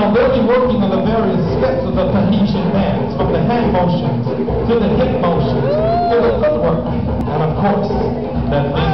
already working on the various steps of the Tahitian dance, from the hand motions to the hip motions to the footwork, and of course, the.